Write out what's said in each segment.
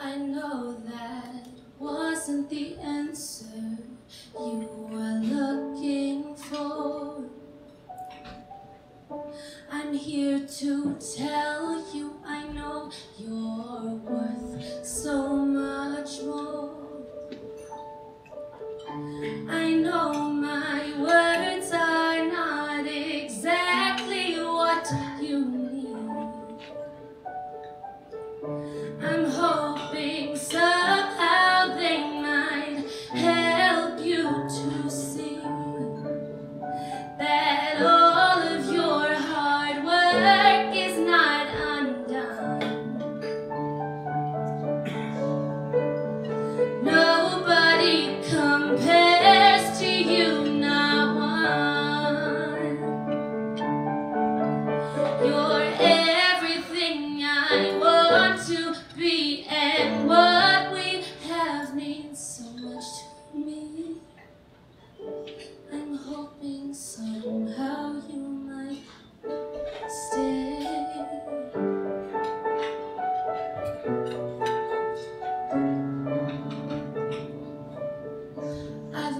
I know that wasn't the answer you were looking for. I'm here to tell you I know you're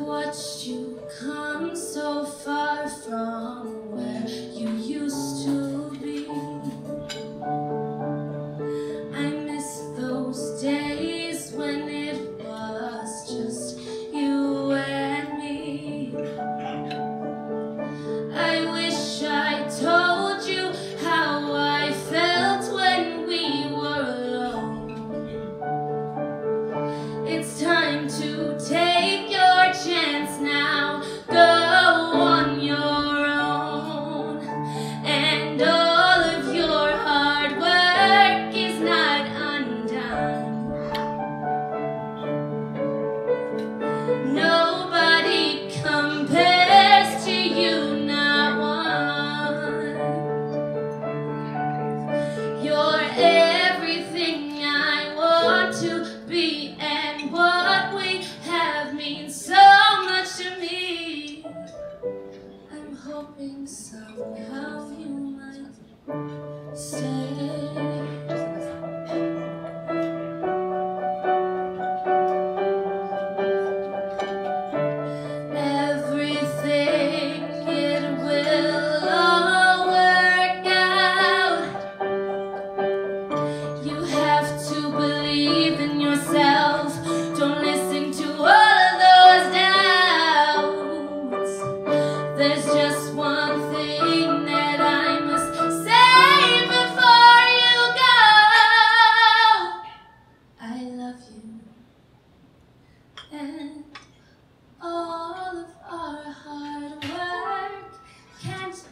watched you come so far from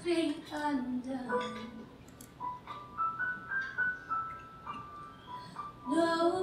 nothing undone. No